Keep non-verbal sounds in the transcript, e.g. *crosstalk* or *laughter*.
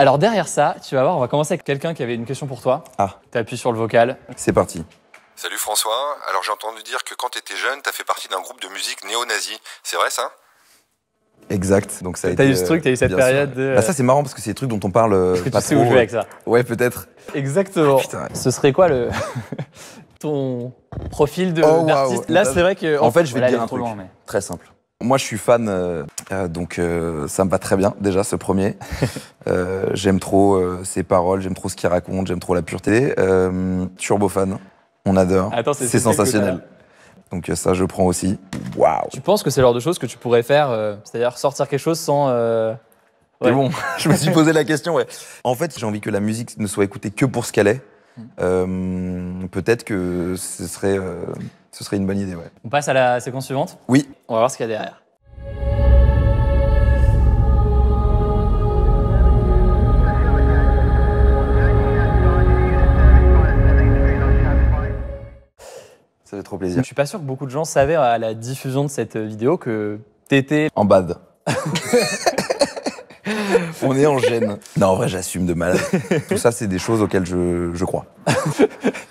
Alors derrière ça, tu vas voir, on va commencer avec quelqu'un qui avait une question pour toi. Ah. Tu appuies sur le vocal. C'est parti. Salut François, alors j'ai entendu dire que quand t'étais jeune, t'as fait partie d'un groupe de musique néo-nazi. C'est vrai ça? Exact. Donc ça a T'as été, eu ce truc, t'as eu cette bien période sûr. de- Bah ça c'est marrant parce que c'est des trucs dont on parle euh, Est-ce que pas tu sais trop. où je vais avec ça Ouais, peut-être. Exactement. Ah, putain. Ce serait quoi le *laughs* ton profil de Oh, Là, c'est vrai que En fait, je vais voilà, te dire un trop truc. loin, mais- Très simple. Moi, je suis fan, euh, euh, donc euh, ça me va très bien déjà ce premier. *laughs* Euh, j'aime trop euh, ses paroles, j'aime trop ce qu'il raconte, j'aime trop la pureté. Euh, turbo fan, on adore. Attends, c'est- sensationnel. Donc ça, je prends aussi. Waouh. Tu penses que c'est le genre de choses que tu pourrais faire, euh, c'est-à-dire sortir quelque chose sans. euh, C'est ouais. bon. *laughs* je me suis posé la question. Ouais. En fait, j'ai envie que la musique ne soit écoutée que pour ce qu'elle est. Euh, Peut-être que ce serait, euh, ce serait une bonne idée. Ouais. On passe à la séquence suivante? Oui. On va voir ce qu'il y a derrière. Ça fait trop Je plaisir. suis pas sûr que beaucoup de gens savaient à la diffusion de cette vidéo que t'étais. En bad. *laughs* *laughs* On est en gêne. Non, en vrai, j'assume de malade. *laughs* Tout ça, c'est des choses auxquelles je, je crois. *laughs*